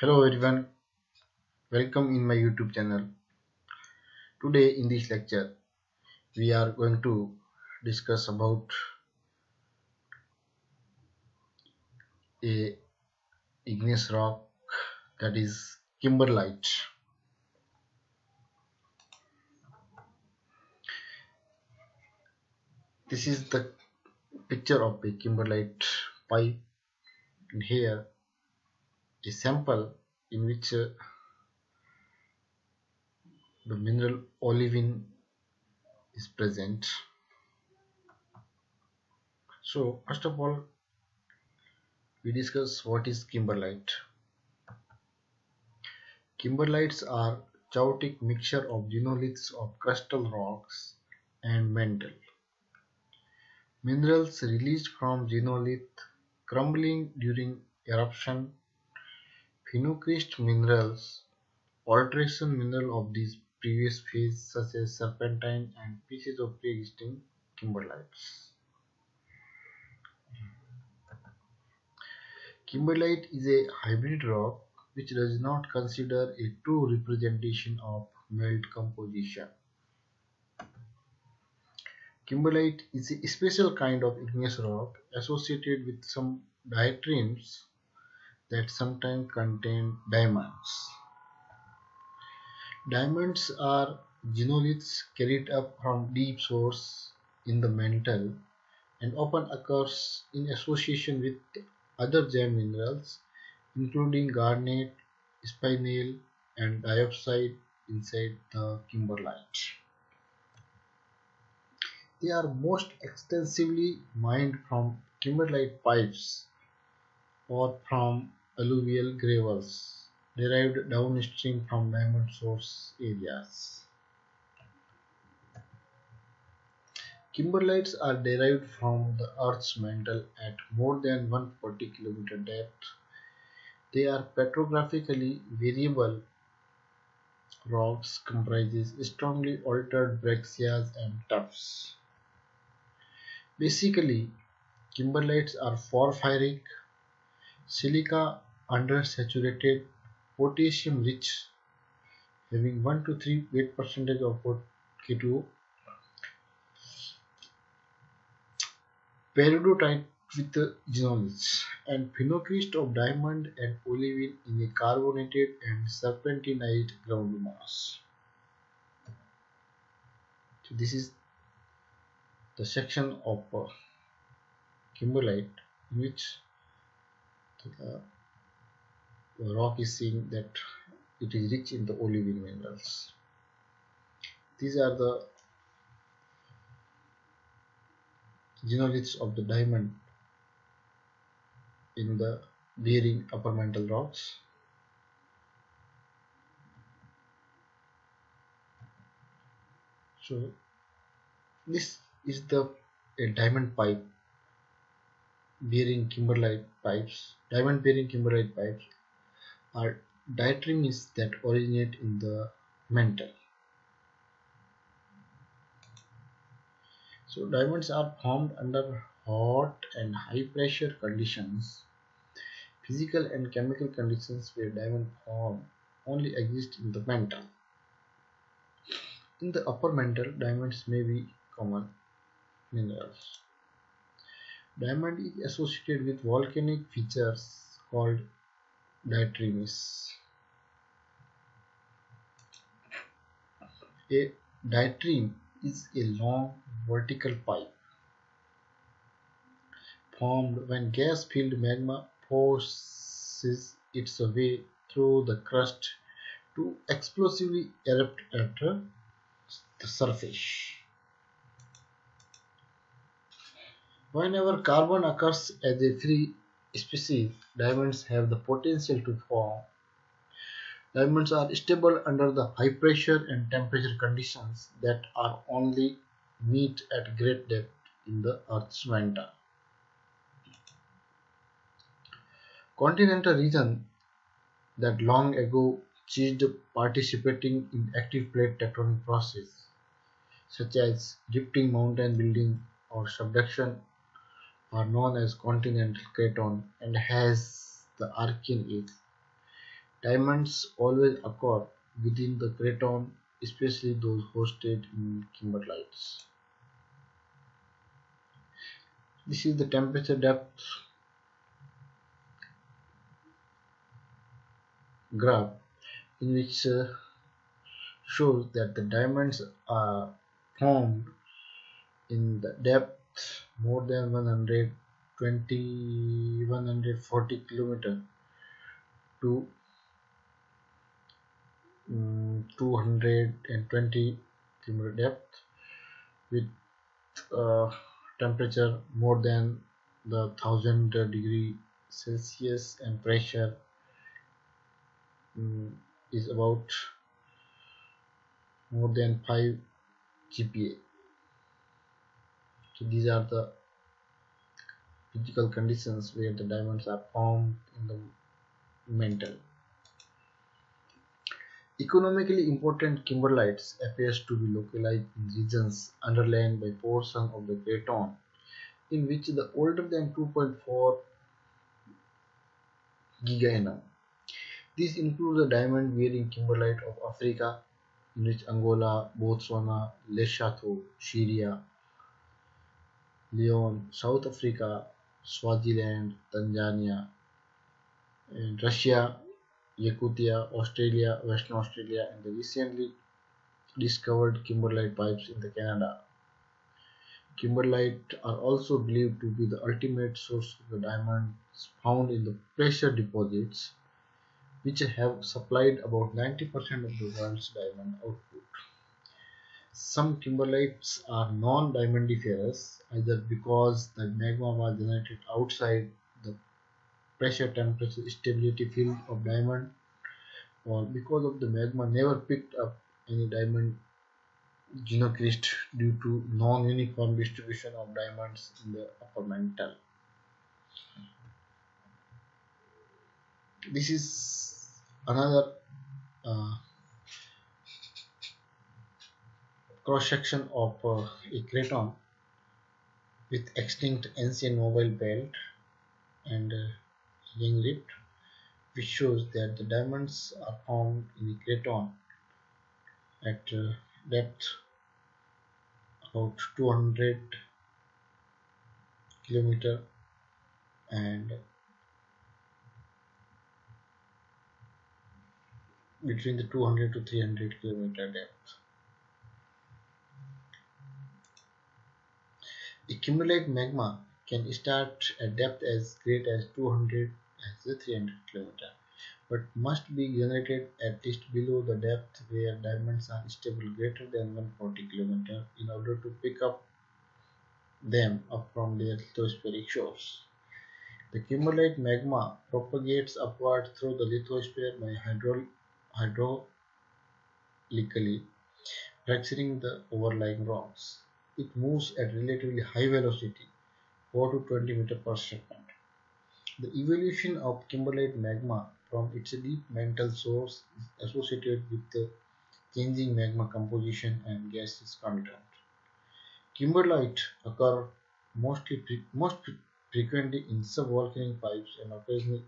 Hello everyone, welcome in my YouTube channel. Today in this lecture we are going to discuss about a igneous rock that is kimberlite. This is the picture of a kimberlite pipe and here a sample in which uh, the mineral olivine is present. So first of all we discuss what is kimberlite. Kimberlites are chaotic mixture of xenoliths of crustal rocks and mantle. Minerals released from xenolith crumbling during eruption Phenocryst minerals, alteration mineral of these previous phase such as serpentine and pieces of pre-existing kimberlites. Kimberlite is a hybrid rock which does not consider a true representation of melt composition. Kimberlite is a special kind of igneous rock associated with some diatreme that sometimes contain diamonds. Diamonds are xenoliths carried up from deep source in the mantle and often occurs in association with other gem minerals including garnet, spinel and diopside inside the kimberlite. They are most extensively mined from kimberlite pipes or from alluvial gravels derived downstream from diamond source areas. Kimberlites are derived from the Earth's mantle at more than 140 km depth. They are petrographically variable rocks comprises strongly altered breccias and tuffs. Basically, kimberlites are porphyric silica undersaturated potassium rich having 1 to 3 weight percentage of K2O peridotite with xenoliths and phenocryst of diamond and olivine in a carbonated and serpentinized ground mass. So this is the section of uh, kimberlite in which the rock is seeing that it is rich in the olivine minerals. These are the xenoliths of the diamond in the bearing upper mantle rocks. So this is the a diamond pipe bearing kimberlite pipes. Diamond bearing kimberlite pipes are dietary diatremes that originate in the mantle. So diamonds are formed under hot and high pressure conditions. Physical and chemical conditions where diamond form only exist in the mantle. In the upper mantle, diamonds may be common minerals. Diamond is associated with volcanic features called diatremes. A diatreme is a long vertical pipe formed when gas-filled magma forces its way through the crust to explosively erupt at the surface. Whenever carbon occurs as a free species, diamonds have the potential to form. Diamonds are stable under the high pressure and temperature conditions that are only meet at great depth in the Earth's mantle. Continental region that long ago ceased participating in active plate tectonic process such as drifting mountain building or subduction are known as continental craton and has the Archean age. Diamonds always occur within the craton, especially those hosted in kimberlites. This is the temperature depth graph in which uh, shows that the diamonds are formed in the depth more than 120 140 kilometer to um, 220 kilometer depth with uh, temperature more than the 1000 degree celsius and pressure um, is about more than 5 GPa. So these are the physical conditions where the diamonds are formed in the mantle. Economically important kimberlites appears to be localized in regions underlain by portions of the craton in which the older than 2.4 gigaannum. This includes the diamond bearing kimberlite of Africa, in which Angola, Botswana, Lesotho, Sierra, Leone, South Africa, Swaziland, Tanzania, and Russia, Yakutia, Australia, Western Australia, and the recently discovered kimberlite pipes in the Canada. Kimberlite are also believed to be the ultimate source of the diamonds found in the placer deposits which have supplied about 90% of the world's diamond output. Some kimberlites are non-diamondiferous either because the magma was generated outside the pressure temperature stability field of diamond or because of the magma never picked up any diamond xenocryst due to non-uniform distribution of diamonds in the upper mantle. This is another uh, cross section of uh, a craton with extinct ancient mobile belt and uh, ring rift which shows that the diamonds are found in the craton at uh, depth about 200 kilometer and between the 200 to 300 kilometer depth. Accumulate magma can start at depth as great as 200 as 300 km but must be generated at least below the depth where diamonds are stable greater than 140 km in order to pick up them up from their lithospheric shores. The cumulate magma propagates upward through the lithosphere by hydraulic hydraulically fracturing the overlying rocks. It moves at relatively high velocity, 4 to 20 meter per second. The evolution of kimberlite magma from its deep mantle source is associated with the changing magma composition and gaseous content. Kimberlite occur mostly most frequently in subvolcanic pipes and occasionally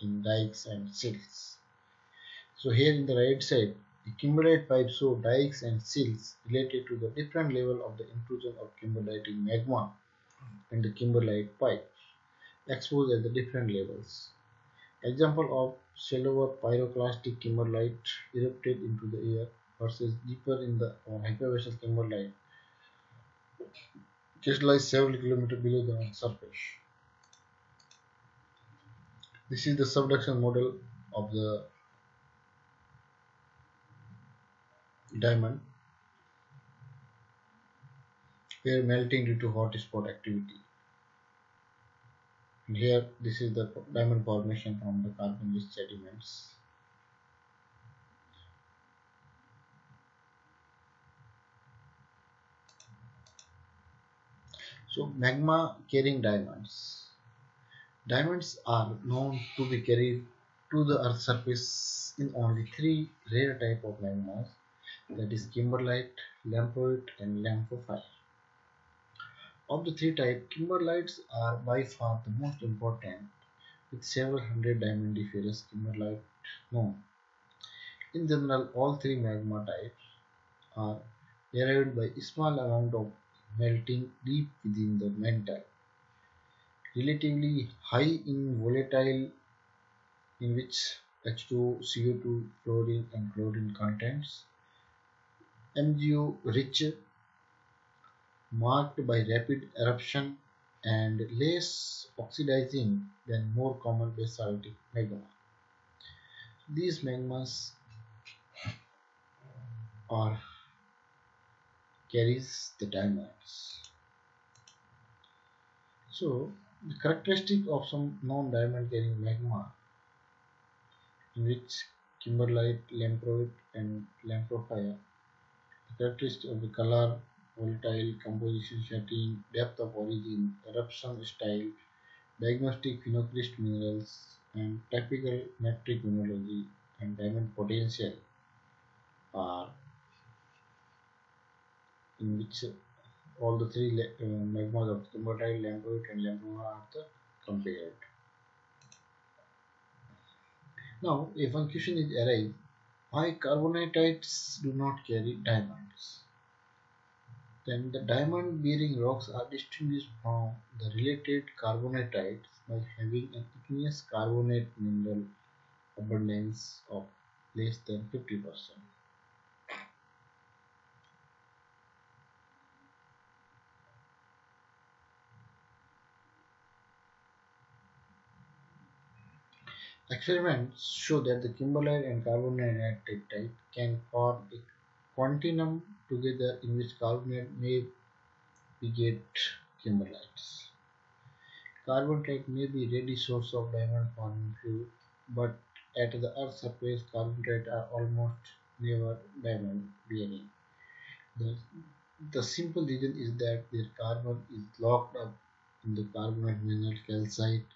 in dikes and sills. So here in the right side, the kimberlite pipes show dikes and sills related to the different level of the intrusion of kimberlite in magma and the kimberlite pipes exposed at the different levels. Example of shallower pyroclastic kimberlite erupted into the air versus deeper in the or hypabyssal kimberlite lies several kilometers below the surface. This is the subduction model of the diamond were melting due to hot spot activity. And here this is the diamond formation from the carbon rich sediments. So magma carrying diamonds. Diamonds are known to be carried to the earth's surface in only three rare type of magmas that is kimberlite, lamproite and lamprophyre. Of the three types, kimberlites are by far the most important with several hundred diamondiferous kimberlite known. In general, all three magma types are derived by a small amount of melting deep within the mantle, relatively high in volatile in which H2O, CO2, fluorine and chlorine contents, MgO rich, marked by rapid eruption and less oxidizing than more common basaltic magma. These magmas are carries the diamonds. So the characteristic of some non-diamond carrying magma in which kimberlite, lamproite and lamprophyre the characteristic of the color, volatile, composition setting, depth of origin, eruption style, diagnostic phenocryst minerals and typical metric mineralogy and diamond potential are in which all the three uh, magmas of kimberlite, lamproite and lamprophyre are the compared. Now, if one question is arise, why carbonatites do not carry diamonds? Then the diamond bearing rocks are distinguished from the related carbonatites by having an igneous carbonate mineral abundance of less than 50%. Experiments show that the kimberlite and carbonate type can form a continuum together in which carbonate may beget kimberlites. Carbonate may be ready source of diamond forming fluid, but at the Earth's surface, carbonate are almost never diamond bearing. The, the simple reason is that their carbon is locked up in the carbonate mineral calcite,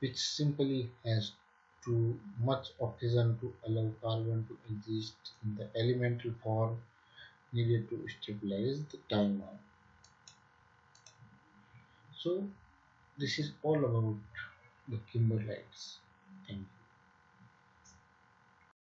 which simply has too much oxygen to allow carbon to exist in the elemental form needed to stabilize the diamond. So this is all about the kimberlites. Thank you.